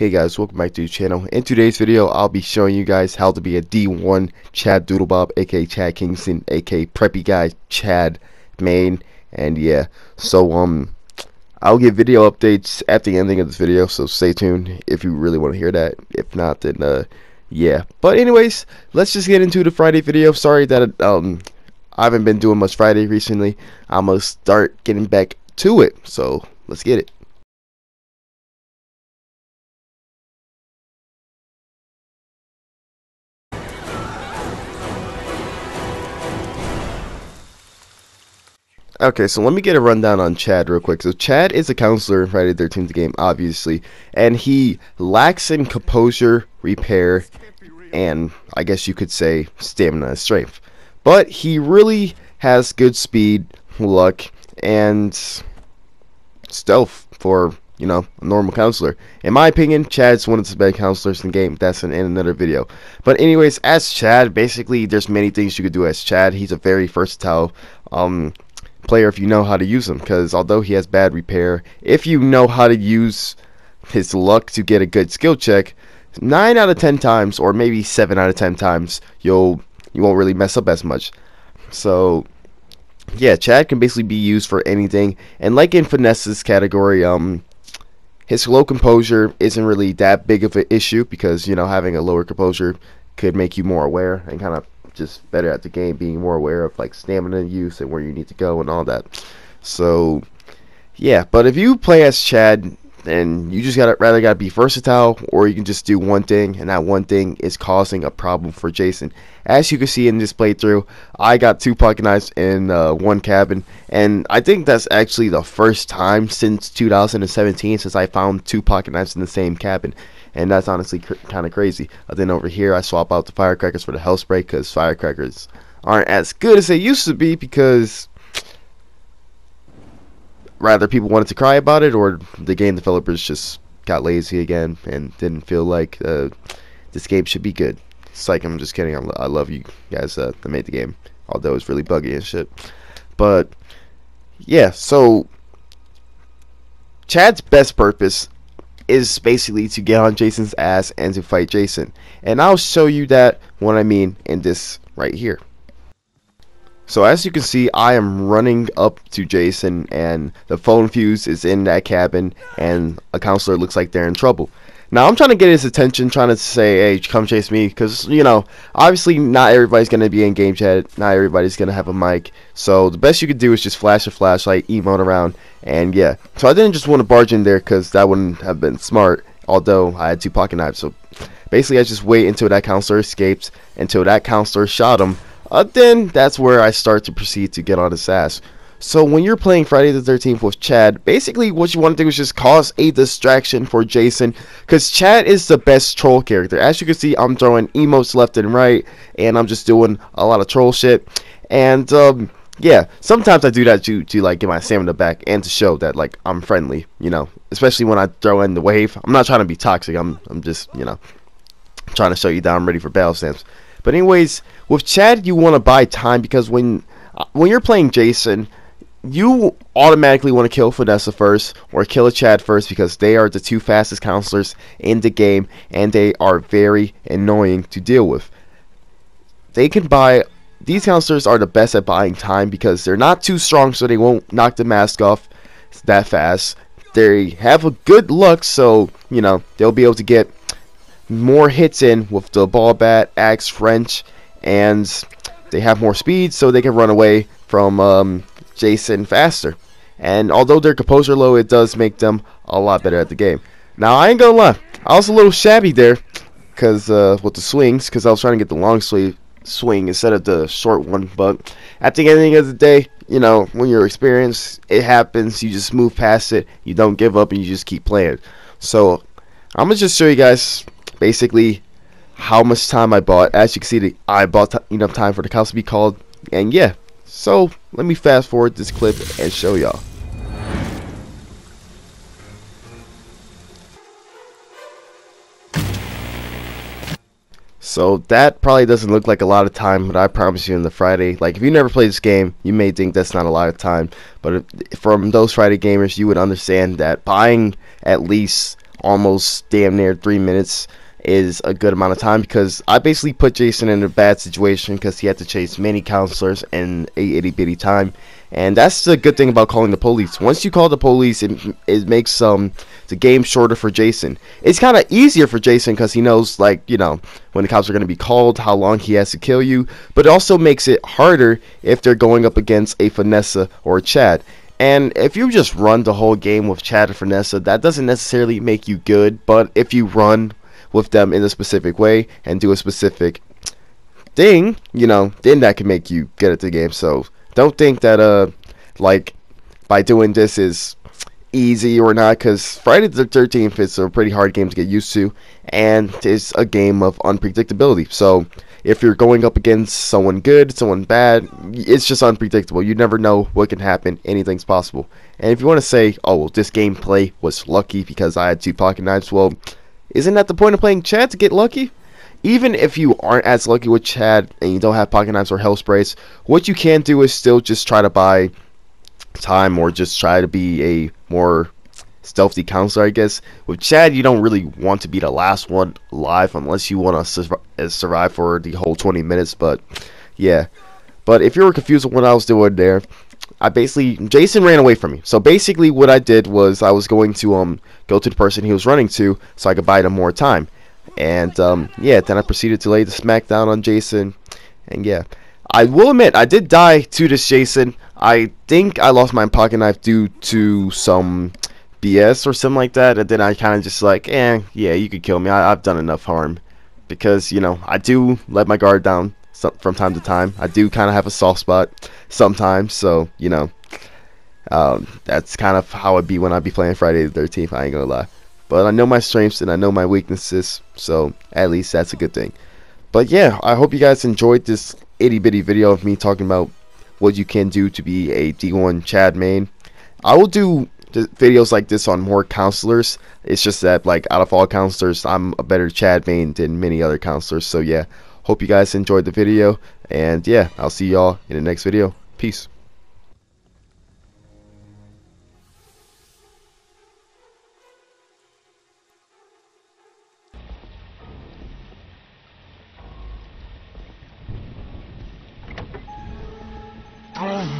Hey guys, welcome back to the channel. In today's video, I'll be showing you guys how to be a D1 Chad Doodlebob, aka Chad Kensington, aka Preppy Guy Chad Main, and yeah, so um, I'll give video updates at the ending of this video, so stay tuned if you really want to hear that. If not, then uh, yeah. But anyways, let's just get into the Friday video. Sorry that um, I haven't been doing much Friday recently. I'm gonna start getting back to it, so let's get it. Okay, so let me get a rundown on Chad real quick. So Chad is a counselor in Friday the 13th game, obviously, and he lacks in composure, repair, and I guess you could say stamina and strength. But he really has good speed, luck, and stealth for you know a normal counselor. In my opinion, Chad's one of the best counselors in the game. That's in, in another video. But anyways, as Chad, basically there's many things you could do as Chad. He's a very versatile um, player if you know how to use him. Because although he has bad repair, if you know how to use his luck to get a good skill check, nine out of ten times, or maybe seven out of ten times, you'll you won't really mess up as much. So yeah, Chad can basically be used for anything. And like in Vanessa's category, um, his low composure isn't really that big of an issue because you know having a lower composure could make you more aware and kind of just better at the game, being more aware of like stamina use and where you need to go and all that. So yeah, but if you play as Chad, then you just gotta rather gotta be versatile, or you can just do one thing, and that one thing is causing a problem for Jason. As you can see in this playthrough, I got two pocket knives in uh, one cabin, and I think that's actually the first time since 2017 since I found two pocket knives in the same cabin and that's honestly cr- kind of crazy. Uh, then over here, I swap out the firecrackers for the hell spray because firecrackers aren't as good as they used to be because rather people wanted to cry about it or the game developers just got lazy again and didn't feel like uh, this game should be good. It's like I'm just kidding. I, love you guys uh, that made the game, although it's really buggy and shit. But yeah, so Chad's best purpose is basically to get on Jason's ass and to fight Jason. And I'll show you that what I mean in this right here. So as you can see, I am running up to Jason and the phone fuse is in that cabin and a counselor looks like they're in trouble. Now I'm trying to get his attention, trying to say, hey, come chase me, because, you know, obviously not everybody's going to be in game chat, not everybody's going to have a mic, so the best you could do is just flash a flashlight, emote around, and yeah. So I didn't just want to barge in there, because that wouldn't have been smart, although I had two pocket knives, so basically I just wait until that counselor escapes, until that counselor shot him, uh, then that's where I start to proceed to get on his ass. So when you're playing Friday the 13th with Chad, basically what you want to do is just cause a distraction for Jason because Chad is the best troll character. As you can see, I'm throwing emotes left and right and I'm just doing a lot of troll shit. And um, yeah, sometimes I do that to, to like get my stamina back and to show that like I'm friendly, you know, especially when I throw in the wave. I'm not trying to be toxic. I'm I'm just, you know, trying to show you that I'm ready for battle stamps. But anyways, with Chad, you want to buy time because when uh, when you're playing Jason, you automatically want to kill Vanessa first or kill a Chad first because they are the two fastest counselors in the game and they are very annoying to deal with. They can buy these counselors are the best at buying time because they're not too strong so they won't knock the mask off that fast. They have a good luck so, you know, they'll be able to get more hits in with the ball bat, axe, wrench, and they have more speed so they can run away from um, Jason faster. And although their composure low, it does make them a lot better at the game. Now, I ain't gonna lie, I was a little shabby there, cause uh, with the swings, cause I was trying to get the long swing swing instead of the short one. But at the ending of the day, you know, when you're experienced, it happens. You just move past it. You don't give up, and you just keep playing. So I'm gonna just show you guys basically how much time I bought. As you can see, I bought enough time for the cows to be called, and yeah, so let me fast forward this clip and show y'all. So that probably doesn't look like a lot of time, but I promise you in the Friday, like if you never played this game, you may think that's not a lot of time, but from those Friday gamers, you would understand that buying at least almost damn near three minutes is a good amount of time because I basically put Jason in a bad situation because he had to chase many counselors in a itty bitty time, and that's the good thing about calling the police. Once you call the police, it, it makes um the game shorter for Jason. It's kind of easier for Jason because he knows like you know when the cops are going to be called, how long he has to kill you, but it also makes it harder if they're going up against a Vanessa or a Chad. And if you just run the whole game with Chad and Vanessa, that doesn't necessarily make you good. But if you run with them in a specific way and do a specific thing, you know, then that can make you get at the game. So don't think that uh like by doing this is easy or not because Friday the 13th is a pretty hard game to get used to and it's a game of unpredictability. So if you're going up against someone good, someone bad, it's just unpredictable. You never know what can happen. Anything's possible. And if you want to say, oh, well, this gameplay was lucky because I had two pocket knives, well, isn't that the point of playing Chad to get lucky? Even if you aren't as lucky with Chad and you don't have pocket knives or hell sprays, what you can do is still just try to buy time or just try to be a more stealthy counselor, I guess. With Chad, you don't really want to be the last one alive unless you want to uh, survive for the whole 20 minutes. But yeah, but if you were confused with what I was doing there, I basically Jason ran away from me. So basically, what I did was I was going to um go to the person he was running to so I could buy them more time. And um, yeah, then I proceeded to lay the smackdown on Jason. And yeah, I will admit I did die to this Jason. I think I lost my pocket knife due to some BS or something like that. And then I kind of just like, eh, yeah, you could kill me. I, I've done enough harm because you know I do let my guard down from time to time. I do kind of have a soft spot sometimes, so you know, um, that's kind of how it be when I be playing Friday the 13th. I ain't gonna lie, but I know my strengths and I know my weaknesses, so at least that's a good thing. But yeah, I hope you guys enjoyed this itty bitty video of me talking about what you can do to be a D1 Chad main. I will do videos like this on more counselors. It's just that like out of all counselors, I'm a better Chad main than many other counselors. So yeah, Hope you guys enjoyed the video. And yeah, I'll see y'all in the next video. Peace. you